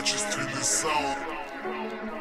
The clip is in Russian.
качественный саунд.